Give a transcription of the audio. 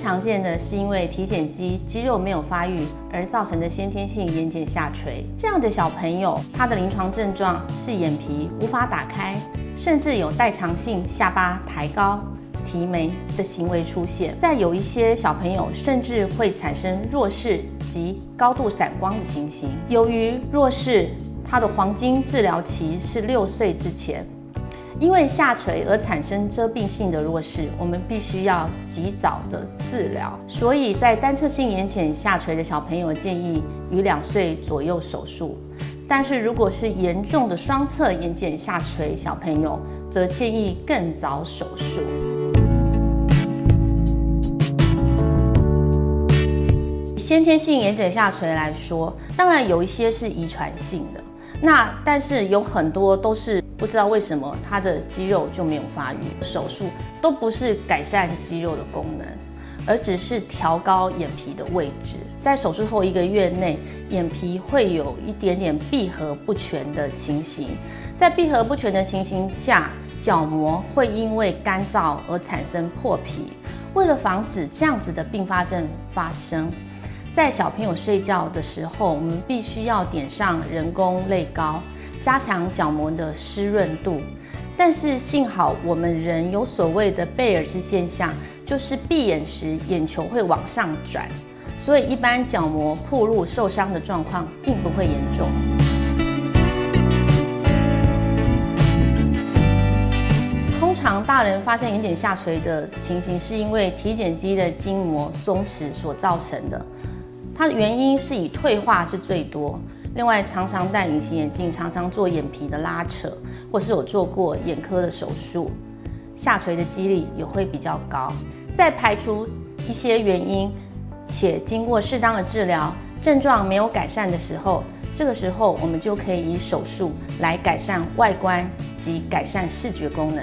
常见的是因为体检肌肌肉没有发育而造成的先天性眼睑下垂。这样的小朋友，他的临床症状是眼皮无法打开，甚至有代偿性下巴抬高、提眉的行为出现。在有一些小朋友，甚至会产生弱视及高度散光的情形。由于弱视，它的黄金治疗期是六岁之前。因为下垂而产生遮蔽性的弱视，我们必须要及早的治疗。所以在单侧性眼睑下垂的小朋友，建议于两岁左右手术。但是如果是严重的双侧眼睑下垂小朋友，则建议更早手术。先天性眼睑下垂来说，当然有一些是遗传性的，那但是有很多都是。不知道为什么他的肌肉就没有发育，手术都不是改善肌肉的功能，而只是调高眼皮的位置。在手术后一个月内，眼皮会有一点点闭合不全的情形。在闭合不全的情形下，角膜会因为干燥而产生破皮。为了防止这样子的并发症发生，在小朋友睡觉的时候，我们必须要点上人工泪膏。加强角膜的湿润度，但是幸好我们人有所谓的贝尔氏现象，就是闭眼时眼球会往上转，所以一般角膜破露受伤的状况并不会严重。通常大人发现眼睑下垂的情形，是因为体检肌的筋膜松弛所造成的，它的原因是以退化是最多。另外，常常戴隐形眼镜，常常做眼皮的拉扯，或是有做过眼科的手术，下垂的几率也会比较高。再排除一些原因，且经过适当的治疗，症状没有改善的时候，这个时候我们就可以以手术来改善外观及改善视觉功能。